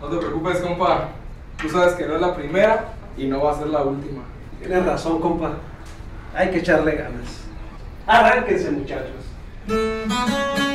No te preocupes, compa. Tú sabes que no es la primera y no va a ser la última. Tienes razón, compa. Hay que echarle ganas. Arránquense, muchachos.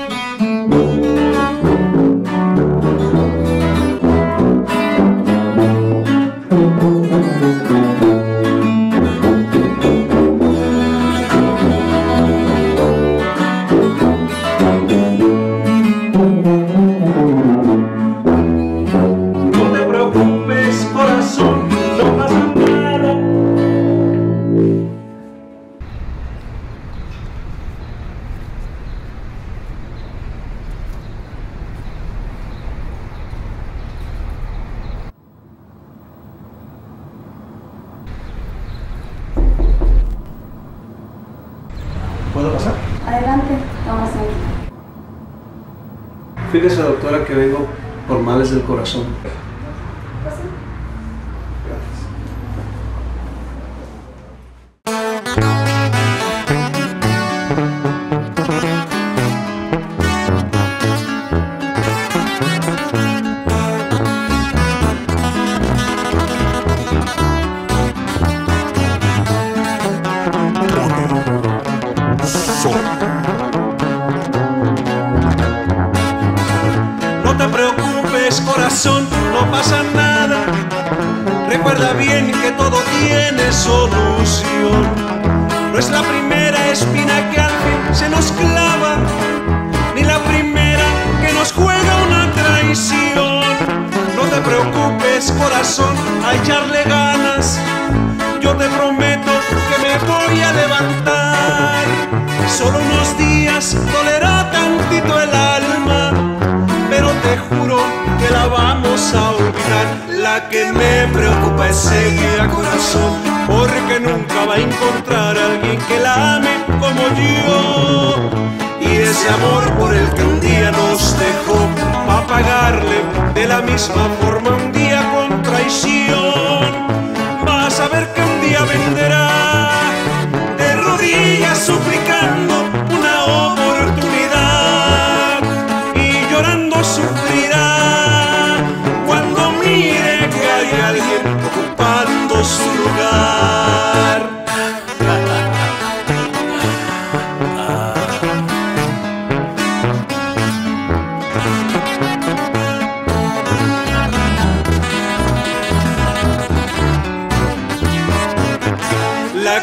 Fíjese, doctora, que vengo por males del corazón. No te preocupes, corazón, no pasa nada. Recuerda bien que todo tiene solución. No es la primera espina que al fin se nos clava, ni la primera que nos juega una traición. No te preocupes, corazón, a echarle ganas. A. La que me preocupa es ella, corazón, porque nunca va a encontrar a alguien que la ame como yo. Y ese amor por el que un día nos dejó, va a pagarle de la misma forma un día con traición. Vas a ver que un día vendrá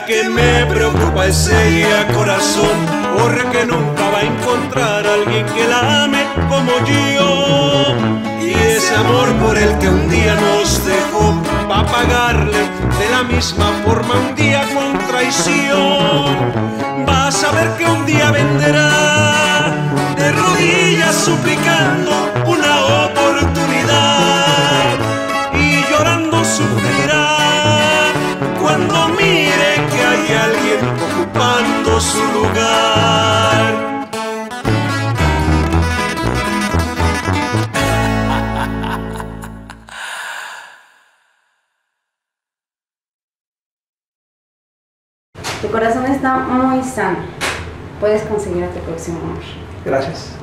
Que me preocupa es ella, corazón, porque nunca va a encontrar a alguien que la ame como yo. Y ese amor por el que un día nos dejó, va a pagarle de la misma forma un día alguien ocupando su lugar. Tu corazón está muy sano. Puedes conseguir a tu próximo amor. Gracias.